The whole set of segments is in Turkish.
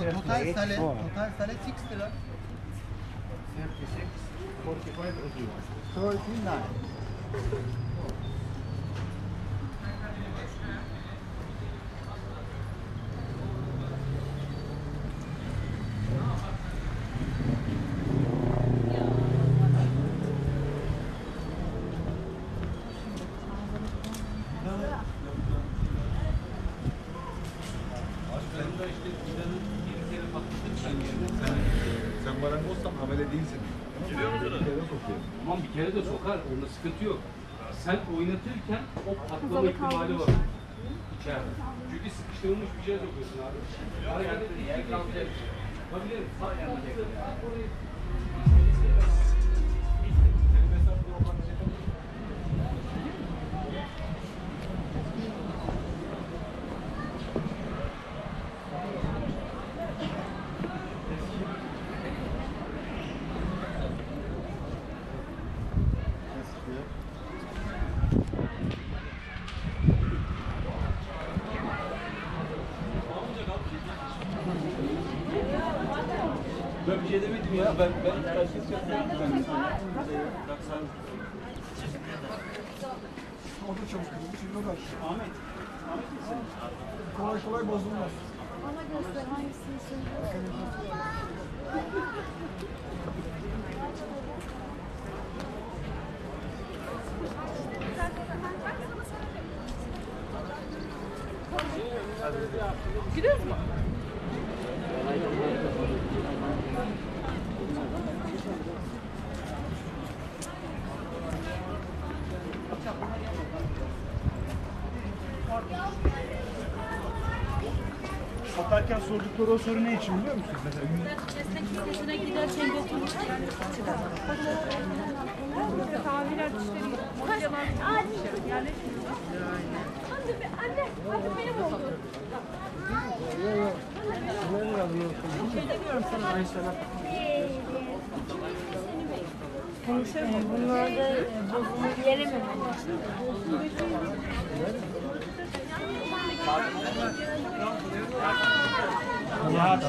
Total, sale, total sale 6 lira. 36, 45 or 0. 39. marangozsan amele değilsin. Giriyor musun? Bir kere sokuyor. Tamam bir kere de sokar, onda sıkıntı yok. Sen oynatırken o patlama ihtimali var içeride. Çünkü sıkıştırılmış bir şey sokuyorsun abi. Hareket ettiği gibi Olabilir. Patlaması, orayı Ben bir şey demedim ya. Ben ben herkes yapıyorum. O da çok kırılmış. Şimdi bak. Ahmet. Ahmet misin? Kolay kolay bozulmaz. Bana göster hangisini seviyorsun. Gidiyoruz mu? Satarken sordukları o soru ne için biliyor musun? Mesela Meslek lisesine giderken götürmüş yani çıkar. Kahveler dışarı, mobilyalar dışarı yerleştiriyorlar. Anne, anne, anne benim oldu. Bunlar da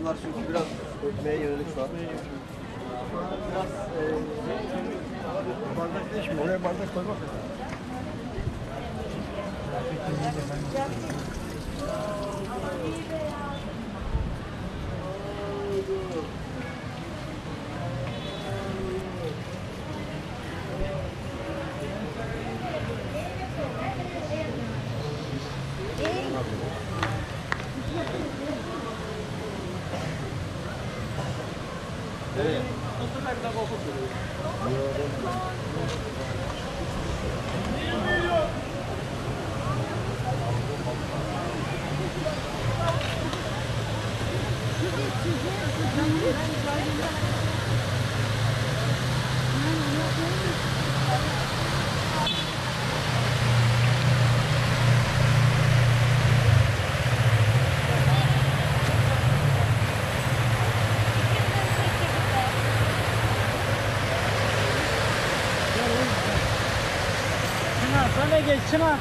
adamlar çünkü biraz ötmeye yönelik şu an. Biraz e, bardak değişmiyor. Oraya bardak koymak. Çınar が起こってる。你吃吗？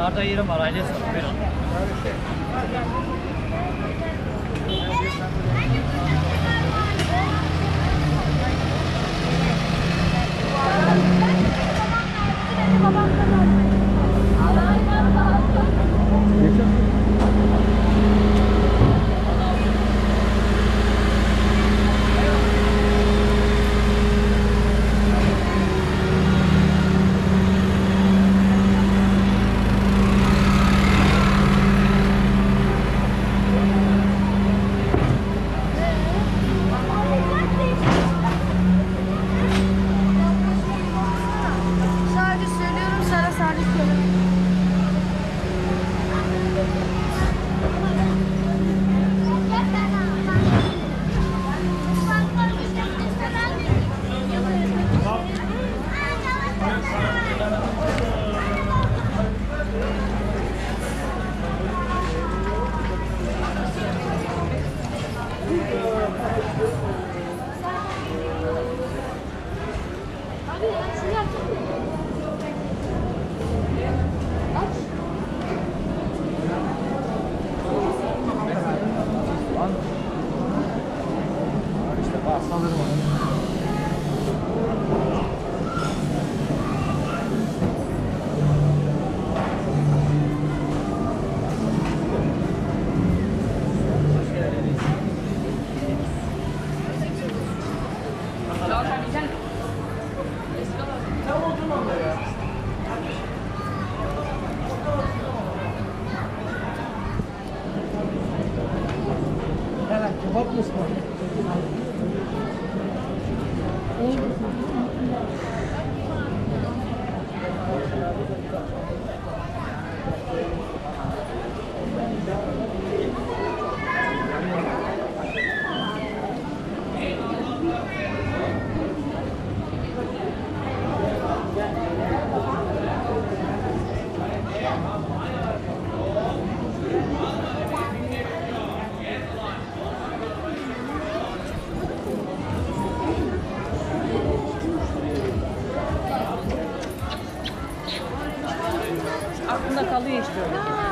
Burada yerim var. Aile sonu. Buyurun. Aklında kalıyor işte.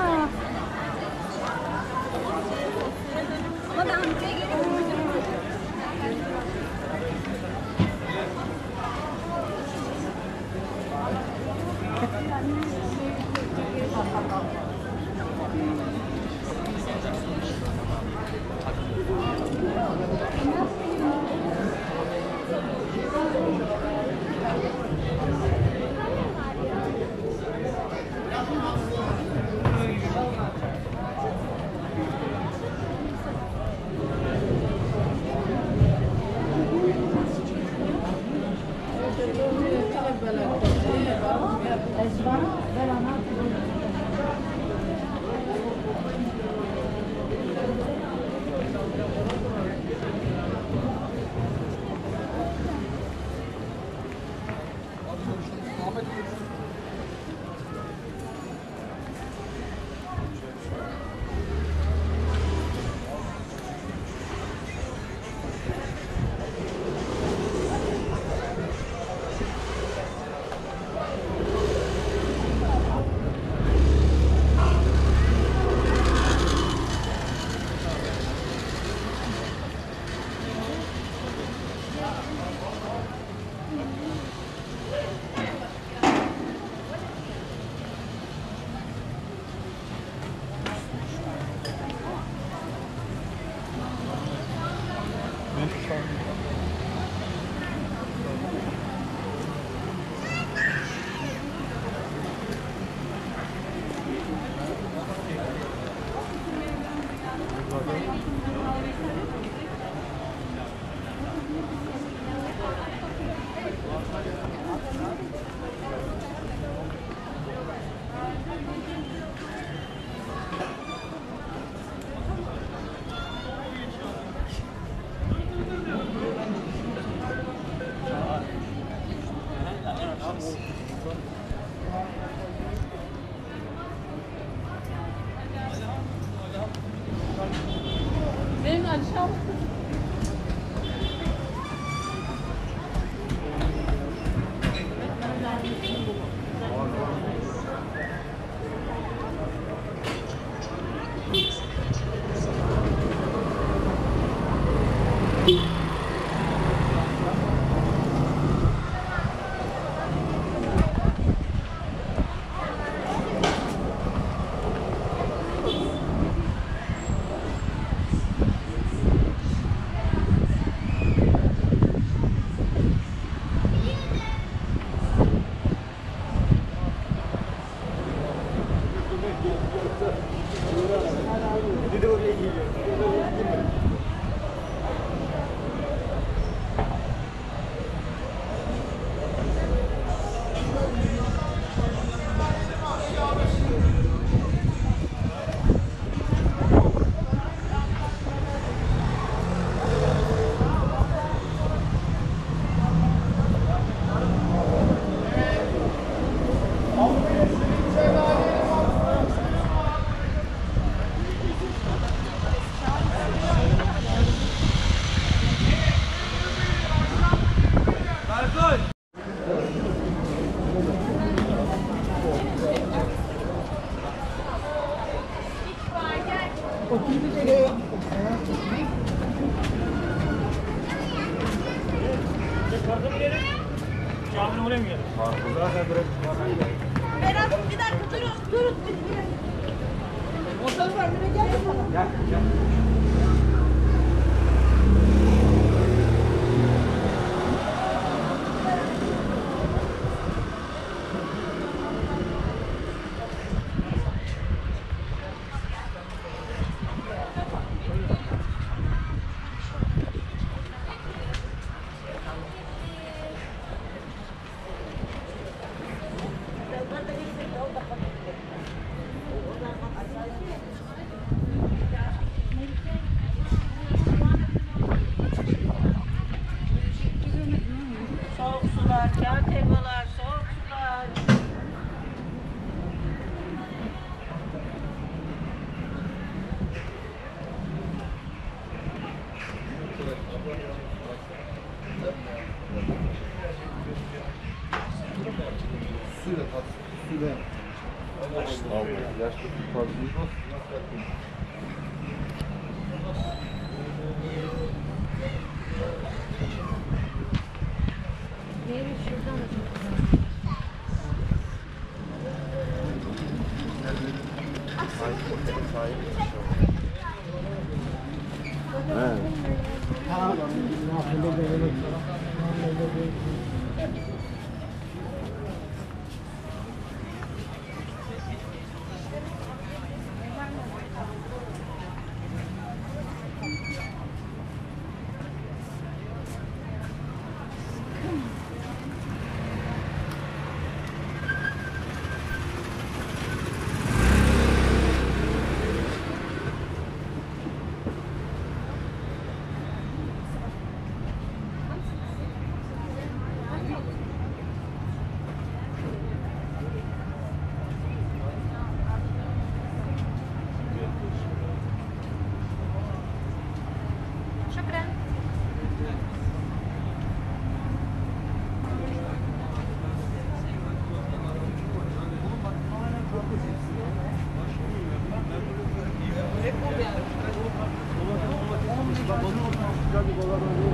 Yeah. Thank you.